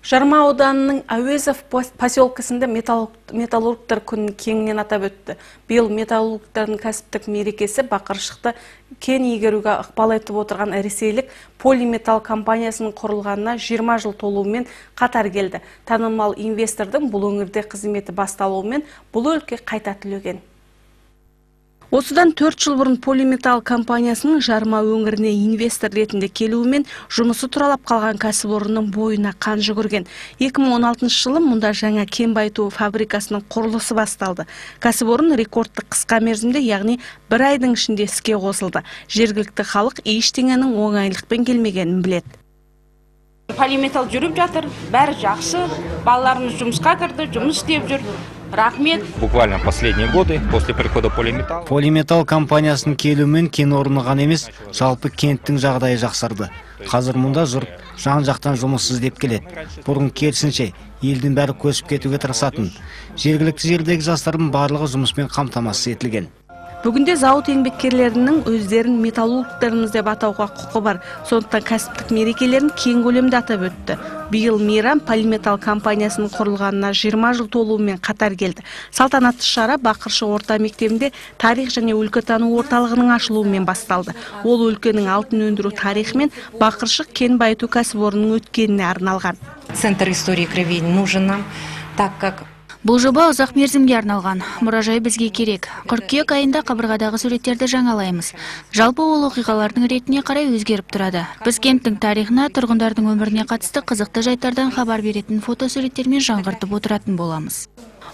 Жарма ауданының Әуезов поселкесінде металлургтар күнін кеңінен атап өтті. Биыл металлургтардың кәсіптік мерекесі бақыршықты кен игеруге ықпал етіп отырған ресейлік полиметалл компаниясының құрылғанына 20 жыл толуымен қатар келді. Танымал инвестордың бұл өңірде қызметі басталуымен бұл өлке қайта түлеген. Осыдан төрт жыл бұрын полиметалл компаниясының жарма өңіріне инвестор ретінде келуімен жұмысы тұралап қалған кәсіпорынның бойына қан жүгірген. 2016 жылы мұнда жаңа кен фабрикасының құрылысы басталды. Кәсіпорын рекордтық қысқа мерзімде, яғни бір айдың ішінде іске қосылды. Жергілікті халық ештеңенің оңайлықпен келмегенін біледі полиметалл жүріп жатыр бәрі жақсы балаларымыз жұмысқа кірді жұмыс істеп жүр рахмет. Буквально последние годы после прихода полиметалл полиметалл компаниясының келуімен кен орны ғана емес жалпы кенттің жағдайы жақсарды. Қазір мұнда жұрт жан жақтан жұмыс іздеп келеді. Бұрын керісінше елдің бәрі көшіп кетуге тырысатын. Жергілікті жердегі жастардың барлығы жұмыспен қамтамасыз етілген. Бүгінде зауыт еңбеккерлерінің өздерін металлургтарымыз деп атауға құқы бар. Сондықтан кәсіптік мерекелерін кең көлемде атап өтті. Биыл мейрам полиметалл компаниясының құрылғанына 20 жыл толуымен қатар келді. Салтанатты шара Бақыршы орта мектебінде тарих және өлкетану орталығының ашылуымен басталды. Ол өлкенің алтын өндіру тарихы мен Бақыршы кен байыту кәсіпорнының өткеніне арналған. Центр истории крови нужен нам, так как Бұл жоба ұзақ мерзімге арналған. Мұражай бізге керек. Қыркүйек айында қабырғадағы суреттерді жаңалаймыз. Жалпы ол оқиғалардың ретіне қарай өзгеріп тұрады. Біз кенттің тарихына, тұрғындардың өміріне қатысты қызықты жайттардан хабар беретін фотосуреттермен жаңғыртып отыратын боламыз.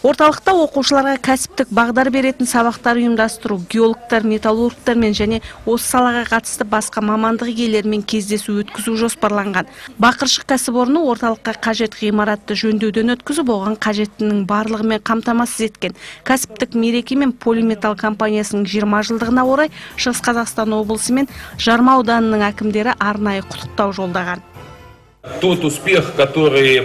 Орталықта оқушыларға кәсіптік бағдар беретін сабақтар ұйымдастыру, геологтар, металлургтармен және осы салаға қатысты басқа мамандық иелерімен кездесу өткізу жоспарланған. Бақыршық кәсіпорны орталыққа қажет ғимаратты жөндеуден өткізіп, оған қажеттінің барлығымен қамтамасыз еткен. Кәсіптік мереке мен полиметалл компаниясының 20 жылдығына орай Шығыс Қазақстан облысы мен Жарма ауданының әкімдері арнайы құттықтау жолдаған. Тот успех, который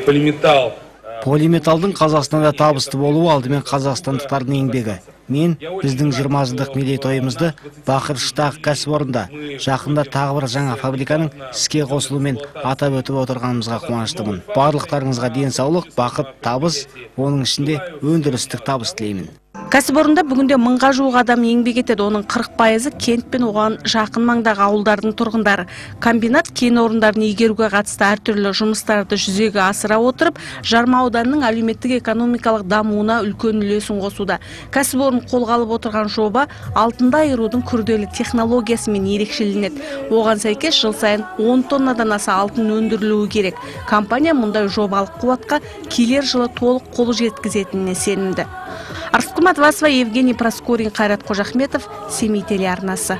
полиметалдың қазақстанда табысты болуы алдымен қазақстандықтардың еңбегі. Мен біздің 20 жылдық мерейтойымызды бақыршыштағы кәсіпорында жақында тағы бір жаңа фабриканың іске қосылуымен атап өтіп отырғанымызға қуаныштымын. Барлықтарыңызға денсаулық бақыт табыс оның ішінде өндірістік табыс тілеймін. Кәсіпорында бүгінде мыңға жуық адам еңбек етеді, оның 40 пайызы кент пен оған жақын маңдағы ауылдардың тұрғындары. Комбинат кен орындарын игеруге қатысты әртүрлі жұмыстарды жүзеге асыра отырып, Жарма ауданының әлеуметтік экономикалық дамуына үлкен үлесін қосуда. Кәсіпорын қолға алып отырған жоба алтынды айырудың күрделі технологиясымен ерекшеленеді. Оған сәйкес жыл сайын 10 тоннадан аса алтын өндірілуі керек. Компания мұндай жобалық қуатқа келер жылы толық қол жеткізетініне сенімді. Мархамат Васва, Евгений Проскурин, Хайрат Кожахметов, Семи телеарнасы.